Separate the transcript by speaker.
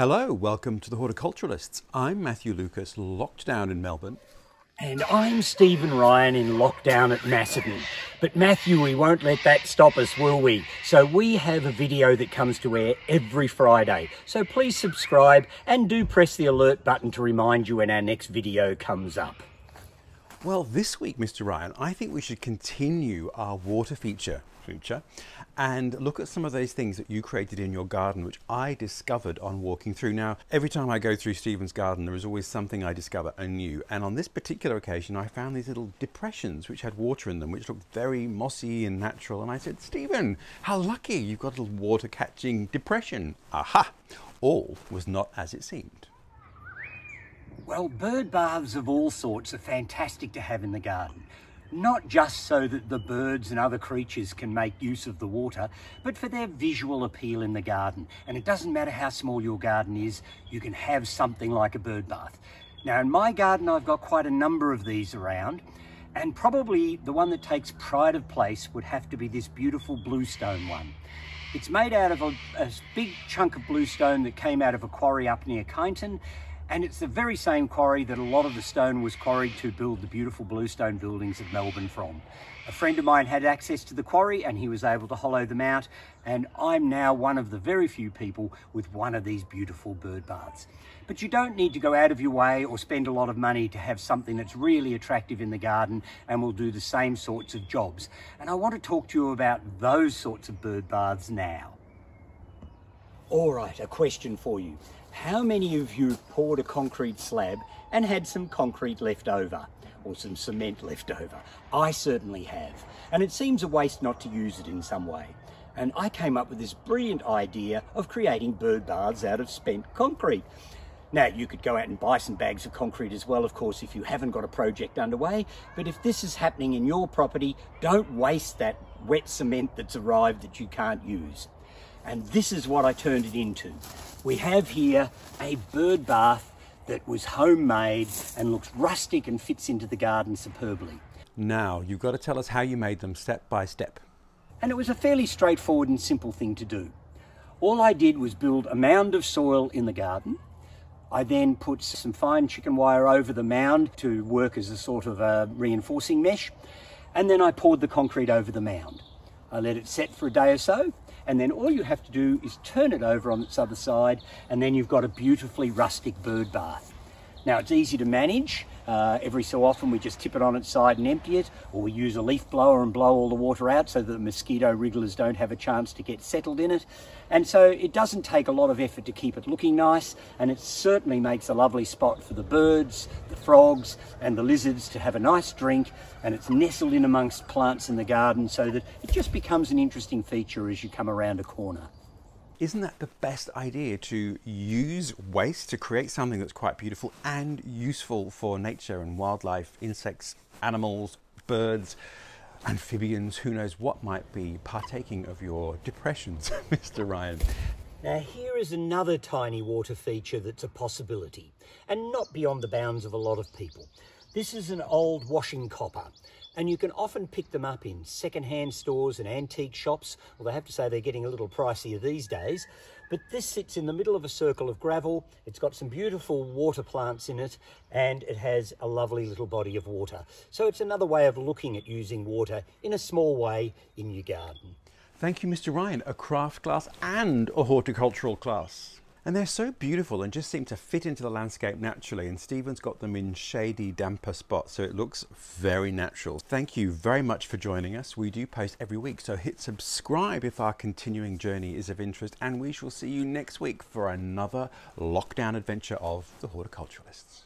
Speaker 1: Hello, welcome to the Horticulturalists. I'm Matthew Lucas, locked down in Melbourne.
Speaker 2: And I'm Stephen Ryan in lockdown at Macedon. But Matthew, we won't let that stop us, will we? So we have a video that comes to air every Friday. So please subscribe and do press the alert button to remind you when our next video comes up.
Speaker 1: Well, this week, Mr. Ryan, I think we should continue our water feature feature and look at some of those things that you created in your garden, which I discovered on walking through. Now, every time I go through Stephen's garden, there is always something I discover anew. And on this particular occasion, I found these little depressions which had water in them, which looked very mossy and natural. And I said, Stephen, how lucky you've got a little water catching depression. Aha! All was not as it seemed.
Speaker 2: Well, bird baths of all sorts are fantastic to have in the garden. Not just so that the birds and other creatures can make use of the water, but for their visual appeal in the garden. And it doesn't matter how small your garden is, you can have something like a bird bath. Now in my garden, I've got quite a number of these around. And probably the one that takes pride of place would have to be this beautiful bluestone one. It's made out of a, a big chunk of bluestone that came out of a quarry up near Kyneton and it's the very same quarry that a lot of the stone was quarried to build the beautiful bluestone buildings of Melbourne from. A friend of mine had access to the quarry and he was able to hollow them out and I'm now one of the very few people with one of these beautiful bird baths. But you don't need to go out of your way or spend a lot of money to have something that's really attractive in the garden and will do the same sorts of jobs. And I want to talk to you about those sorts of bird baths now. All right, a question for you. How many of you poured a concrete slab and had some concrete left over or some cement left over? I certainly have. And it seems a waste not to use it in some way. And I came up with this brilliant idea of creating bird baths out of spent concrete. Now, you could go out and buy some bags of concrete as well, of course, if you haven't got a project underway. But if this is happening in your property, don't waste that wet cement that's arrived that you can't use. And this is what I turned it into. We have here a bird bath that was homemade and looks rustic and fits into the garden superbly.
Speaker 1: Now, you've got to tell us how you made them step by step.
Speaker 2: And it was a fairly straightforward and simple thing to do. All I did was build a mound of soil in the garden. I then put some fine chicken wire over the mound to work as a sort of a reinforcing mesh. And then I poured the concrete over the mound. I let it set for a day or so and then all you have to do is turn it over on its other side and then you've got a beautifully rustic bird bath. Now it's easy to manage. Uh, every so often we just tip it on its side and empty it, or we use a leaf blower and blow all the water out so that the mosquito wrigglers don't have a chance to get settled in it. And so it doesn't take a lot of effort to keep it looking nice, and it certainly makes a lovely spot for the birds, the frogs, and the lizards to have a nice drink, and it's nestled in amongst plants in the garden so that it just becomes an interesting feature as you come around a corner.
Speaker 1: Isn't that the best idea to use waste to create something that's quite beautiful and useful for nature and wildlife, insects, animals, birds, amphibians, who knows what might be partaking of your depressions, Mr. Ryan?
Speaker 2: Now here is another tiny water feature that's a possibility and not beyond the bounds of a lot of people. This is an old washing copper and you can often pick them up in second-hand stores and antique shops. Well, I have to say they're getting a little pricier these days. But this sits in the middle of a circle of gravel. It's got some beautiful water plants in it, and it has a lovely little body of water. So it's another way of looking at using water in a small way in your garden.
Speaker 1: Thank you, Mr. Ryan. A craft class and a horticultural class. And they're so beautiful and just seem to fit into the landscape naturally. And Stephen's got them in shady, damper spots, so it looks very natural. Thank you very much for joining us. We do post every week, so hit subscribe if our continuing journey is of interest. And we shall see you next week for another lockdown adventure of the horticulturalists.